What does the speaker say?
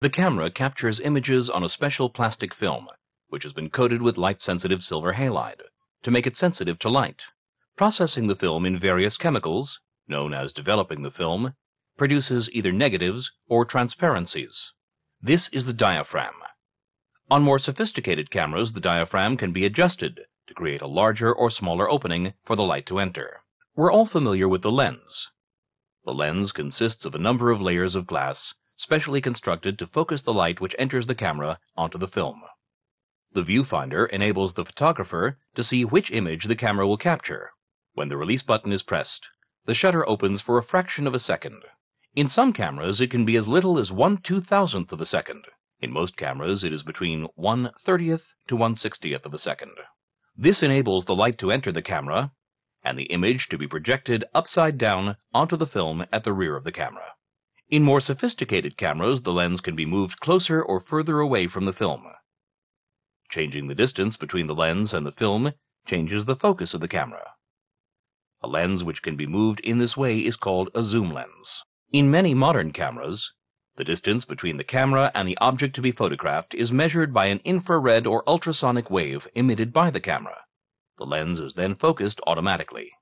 The camera captures images on a special plastic film, which has been coated with light-sensitive silver halide, to make it sensitive to light. Processing the film in various chemicals, known as developing the film, produces either negatives or transparencies. This is the diaphragm. On more sophisticated cameras, the diaphragm can be adjusted to create a larger or smaller opening for the light to enter. We're all familiar with the lens. The lens consists of a number of layers of glass, specially constructed to focus the light which enters the camera onto the film. The viewfinder enables the photographer to see which image the camera will capture. When the release button is pressed, the shutter opens for a fraction of a second. In some cameras, it can be as little as one two thousandth of a second. In most cameras, it is between one thirtieth to one sixtieth of a second. This enables the light to enter the camera and the image to be projected upside down onto the film at the rear of the camera. In more sophisticated cameras, the lens can be moved closer or further away from the film. Changing the distance between the lens and the film changes the focus of the camera. A lens which can be moved in this way is called a zoom lens. In many modern cameras, the distance between the camera and the object to be photographed is measured by an infrared or ultrasonic wave emitted by the camera. The lens is then focused automatically.